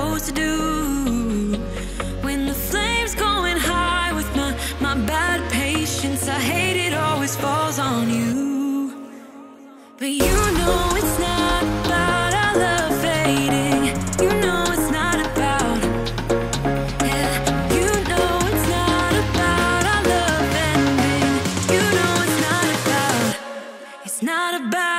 supposed to do. When the flames going high with my my bad patience i hate it always falls on you. But you know it's not about our love fading you know it's not about yeah you know it's not about our love ending you know it's not about it's not about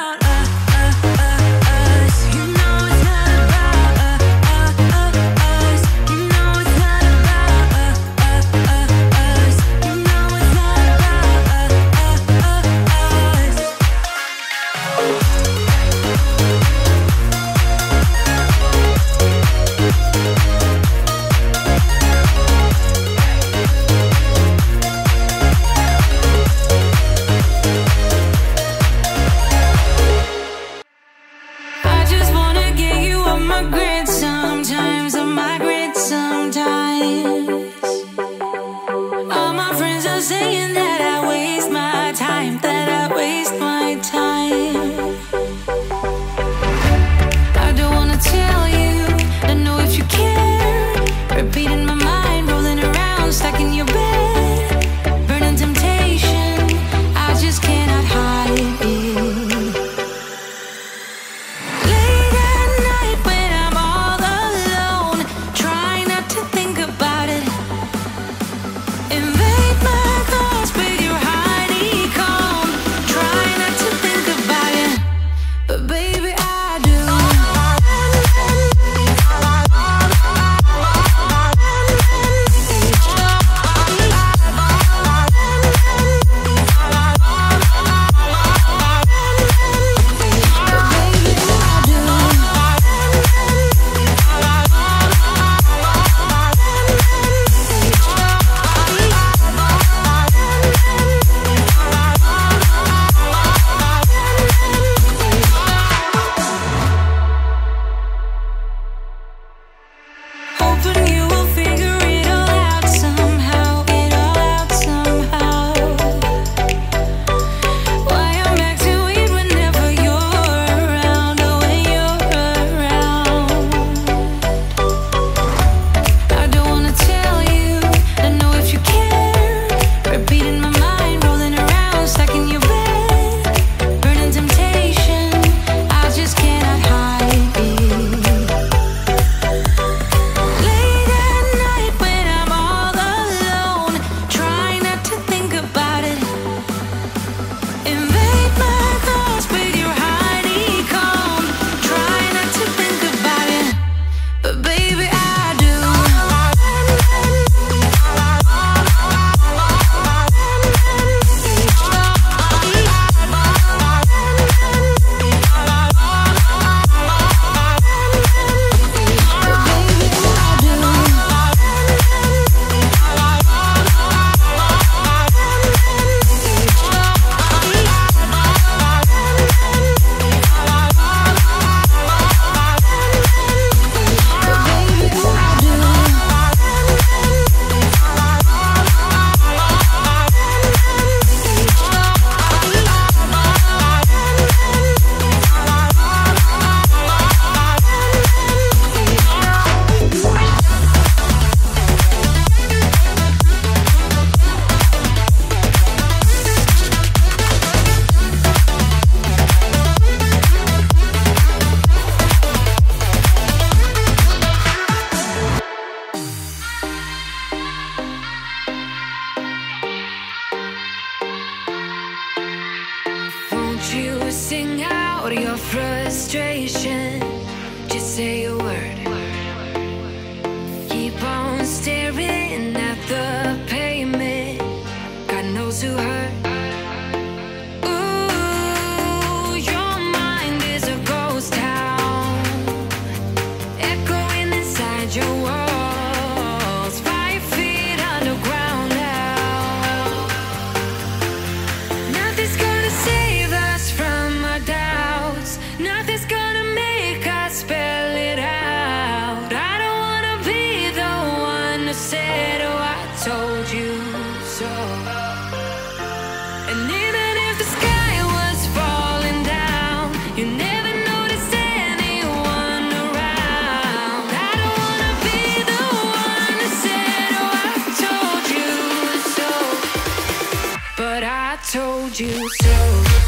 told you so.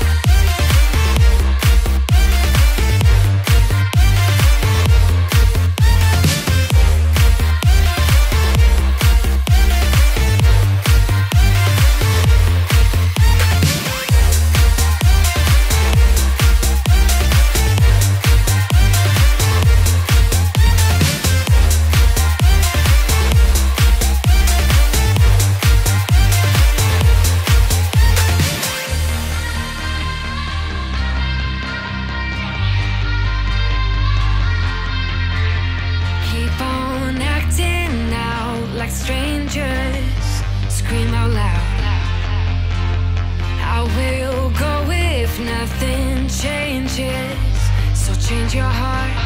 change your heart.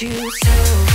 too soon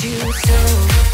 Do you so.